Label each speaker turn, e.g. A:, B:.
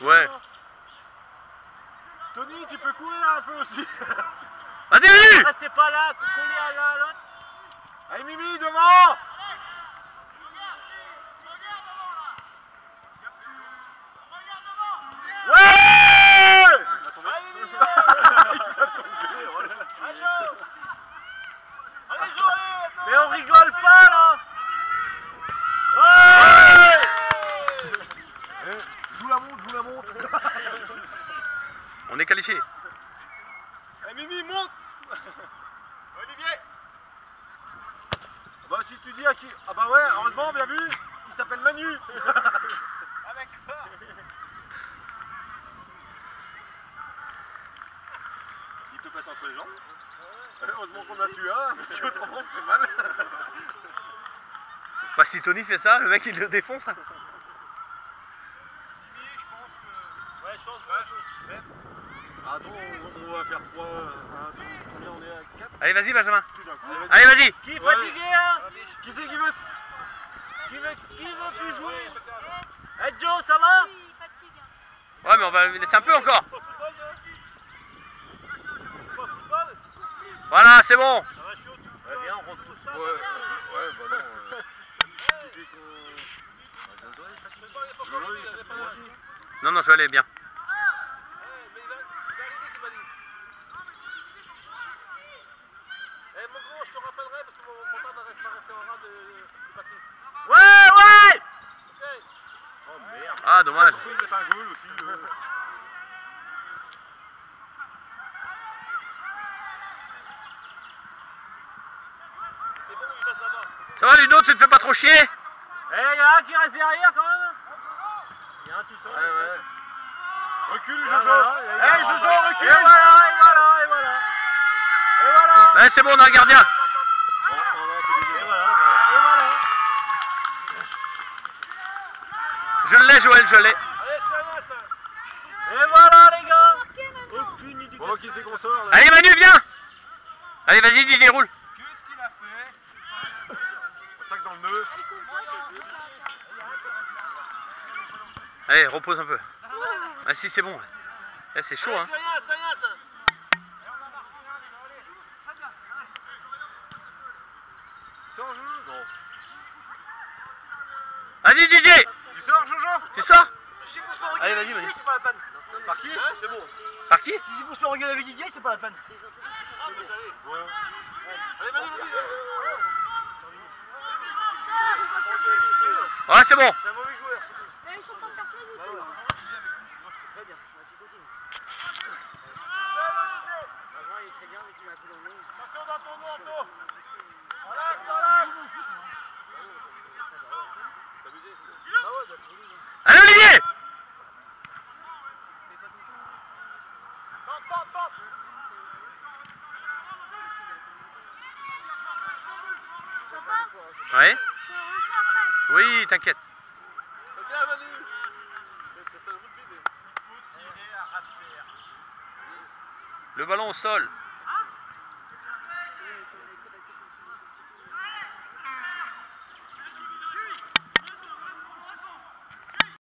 A: Ouais.
B: Tony, tu peux courir un peu aussi.
A: Vas-y, vas-y
C: Restez pas là, collez à l'autre.
B: Allez Mimi, devant
C: Mais on rigole pas, là Ouais
B: Joue la montre, joue la montre.
A: On est qualifié.
B: Allez Mimi, monte. Olivier. Bah si tu dis à qui... Ah bah ouais, heureusement, bien vu, il s'appelle Manu. Avec quoi Il te passe entre les jambes. Heureusement qu'on a su un, parce qu'autrement c'est mal.
A: Bah si Tony fait ça, le mec il le défonce. hein.
C: Ouais, change, ouais, change.
B: Ah non, on, on va faire 3, 1, 2, combien on est à 4
A: Allez, vas-y, Benjamin. Allez, vas-y.
C: Qui est fatigué, hein?
B: Qui c'est qui veut
C: Qui veut, qui veut plus jouer? Eh, Joe, ça va?
D: Oui.
A: Ouais, mais on va le laisser un peu encore. Voilà, c'est bon.
C: Ça va, shoot Ouais, viens, on rentre tous ça.
B: Ouais, ouais, bah non. euh. Bah.
A: Non, non, je vais aller bien.
C: Eh, mon gros, je te rappellerai parce que mon papa va rester rester en rang de, de patin. Ouais, ouais Ok. Oh merde.
A: Ah, dommage.
B: Pourquoi il met un goal aussi euh
C: C'est bon, il reste là-bas.
A: Ça va, Ludo, tu te fais pas trop chier?
C: Eh, il y a un qui reste derrière quand même Il y a un tout seul.
B: Ouais, ouais. Recule,
C: Ah,
B: Jojo Hey,
C: un
B: Jojo, recule
C: Et voilà, et voilà, et voilà. Et voilà.
A: Ouais, c'est bon, on a un gardien.
B: Bon, on va te
C: Et
B: dire.
C: voilà, voilà. Et voilà.
A: Je l'ai, Joël, je l'ai.
C: Allez, c'est à ça. Et voilà, les gars. Aucune idée.
B: Bon, qui c'est qu'on sort là
A: Allez, Manu, viens. Allez, vas-y, Didier, roule.
B: Qu'est-ce qu'il a fait? Un sac dans le nœud.
A: Allez, repose un peu. Ah si, c'est bon. Eh, c'est chaud, hein.
C: C'est rien, c'est ça.
A: Allez, vas-y, vas-y.
C: C'est pas la peine.
B: Par qui
C: Hein, c'est bon.
A: Par qui
C: Si pousse pas regarder avec Didier, c'est pas la peine. Ah. Allez, Manu.
A: Ouais, c'est bon.
C: C'est un mauvais joueur, c'est.
D: Mais ils sont pas fair play du
C: Bah
D: tout. hein.
C: Très bien. Ouais, tu continues. il est très bien, mais tu mets un coup dans le nez. Attention dans ton dos, Anto. Relax, relax. Ah ouais, bah, pour lui,
A: Allez, Olivier.
C: Tente, tente, tente.
D: Après.
A: Oui, t'inquiète. Le ballon au sol.